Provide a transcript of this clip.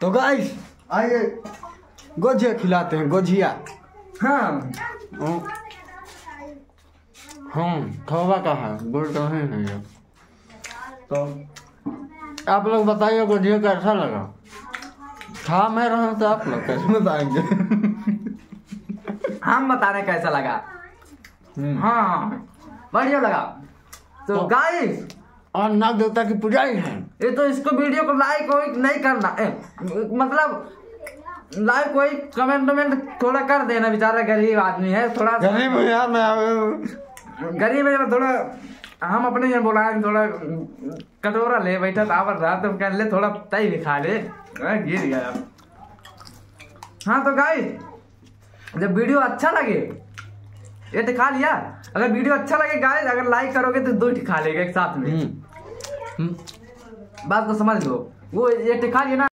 तो गाइस आइए। गोजिया खिलाते हैं गोजिया। हाँ। हम्म, हम खोवा का है गुड़ तो है नहीं है तो आप लोग बताइए गोजिया कैसा लगा? था मैं रहा तो आप लोग कैसे बताएँगे? हम बता रहे कैसा लगा? हम्म, हाँ बढ़िया लगा। तो तो- गाइस और नाग देवता की पूजा ही। है ये तो इसको वीडियो को लाइक कोई नहीं करना। ए, मतलब लाइक कोई कमेंट वमेंट थोड़ा कर देना बेचारा गरीब आदमी है थोड़ा गरीब यार मैं गरीब है थोड़ा हम अपने यहाँ बोला है थोड़ा कटोरा ले बैठा था आवर रहा तो कह ले थोड़ा तई भी खा ले गिर गया। हाँ तो गाइस जब वीडियो अच्छा लगे ये तो खा लिया। अगर वीडियो अच्छा लगे गाइस अगर लाइक करोगे तो दो खा लेगा एक साथ में। हम्म, बात को समझ लो। वो ये दिखा लिया ना